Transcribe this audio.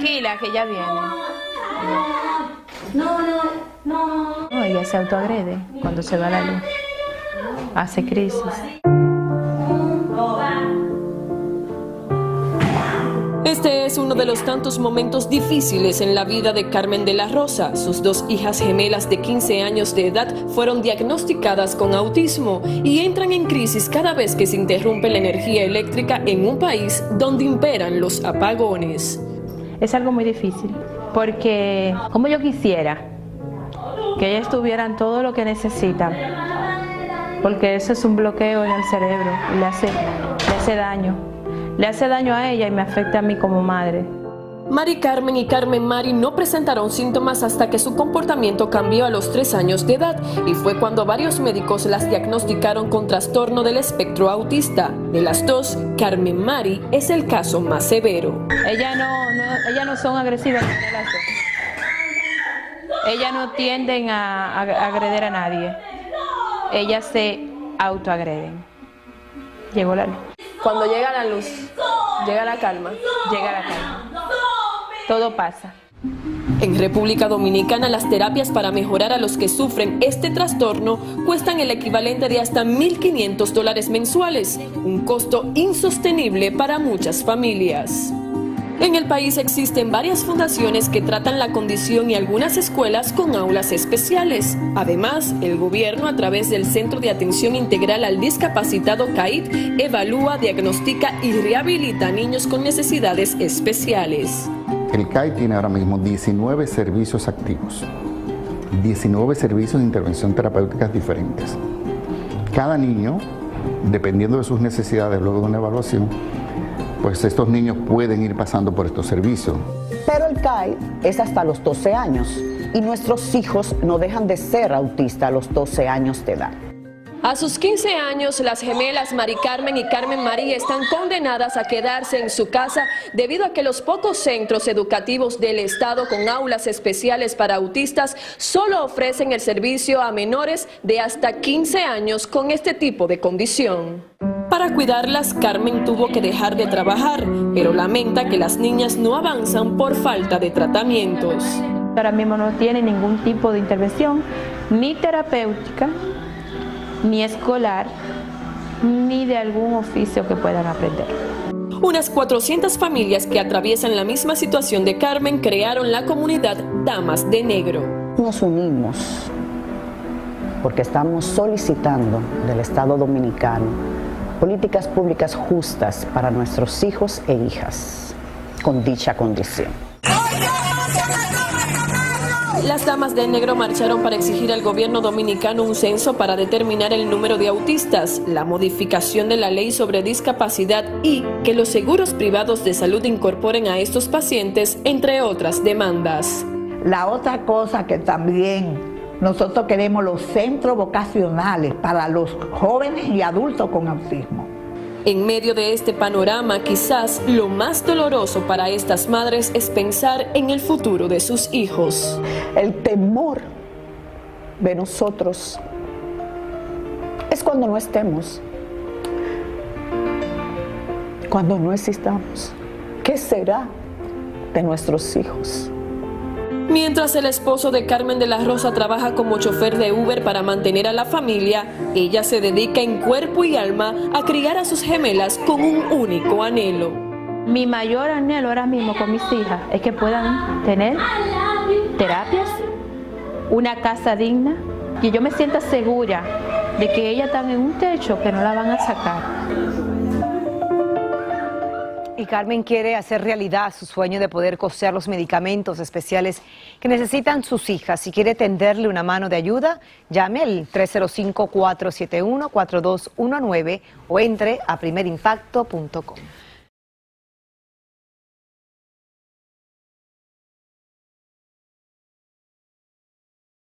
Tranquila, que ya viene. No, no, no. No, ella se autoagrede cuando se va la luz. Hace crisis. Este es uno de los tantos momentos difíciles en la vida de Carmen de la Rosa. Sus dos hijas gemelas de 15 años de edad fueron diagnosticadas con autismo y entran en crisis cada vez que se interrumpe la energía eléctrica en un país donde imperan los apagones. Es algo muy difícil porque como yo quisiera que ellas tuvieran todo lo que necesitan, porque eso es un bloqueo en el cerebro y le hace, le hace daño. Le hace daño a ella y me afecta a mí como madre. Mari Carmen y Carmen Mari no presentaron síntomas hasta que su comportamiento cambió a los tres años de edad y fue cuando varios médicos las diagnosticaron con trastorno del espectro autista. De las dos, Carmen Mari es el caso más severo. Ellas no, no, ellas no son agresivas ninguna de las dos. Ellas no tienden a, a- a agredir a nadie. Ellas se autoagreden. Llegó la luz. Cuando llega la luz, llega la calma. Llega la calma. Todo pasa. En República Dominicana las terapias para mejorar a los que sufren este trastorno cuestan el equivalente de hasta 1.500 dólares mensuales, un costo insostenible para muchas familias. En el país existen varias fundaciones que tratan la condición y algunas escuelas con aulas especiales. Además, el gobierno a través del Centro de Atención Integral al Discapacitado CAID evalúa, diagnostica y rehabilita a niños con necesidades especiales. El CAI tiene ahora mismo 19 servicios activos, 19 servicios de intervención terapéuticas diferentes. Cada niño, dependiendo de sus necesidades luego de una evaluación, pues estos niños pueden ir pasando por estos servicios. Pero el CAI es hasta los 12 años y nuestros hijos no dejan de ser autistas a los 12 años de edad. A sus 15 años, las gemelas Mari Carmen y Carmen María están condenadas a quedarse en su casa debido a que los pocos centros educativos del Estado con aulas especiales para autistas solo ofrecen el servicio a menores de hasta 15 años con este tipo de condición. Para cuidarlas, Carmen tuvo que dejar de trabajar, pero lamenta que las niñas no avanzan por falta de tratamientos. Ahora mismo no tiene ningún tipo de intervención, ni terapéutica, ni escolar, ni de algún oficio que puedan aprender. Unas 400 familias que atraviesan la misma situación de Carmen crearon la comunidad Damas de Negro. Nos unimos porque estamos solicitando del Estado Dominicano políticas públicas justas para nuestros hijos e hijas con dicha condición. Las damas de negro marcharon para exigir al gobierno dominicano un censo para determinar el número de autistas, la modificación de la ley sobre discapacidad y que los seguros privados de salud incorporen a estos pacientes, entre otras demandas. La otra cosa que también nosotros queremos los centros vocacionales para los jóvenes y adultos con autismo. En medio de este panorama, quizás lo más doloroso para estas madres es pensar en el futuro de sus hijos. El temor de nosotros es cuando no estemos, cuando no existamos. ¿Qué será de nuestros hijos? Mientras el esposo de Carmen de la Rosa trabaja como chofer de Uber para mantener a la familia, ella se dedica en cuerpo y alma a criar a sus gemelas con un único anhelo. Mi mayor anhelo ahora mismo con mis hijas es que puedan tener terapias, una casa digna, y yo me sienta segura de que ellas están en un techo que no la van a sacar. Y Carmen quiere hacer realidad su sueño de poder costear los medicamentos especiales que necesitan sus hijas. Si quiere tenderle una mano de ayuda, llame al 305-471-4219 o entre a primerimpacto.com.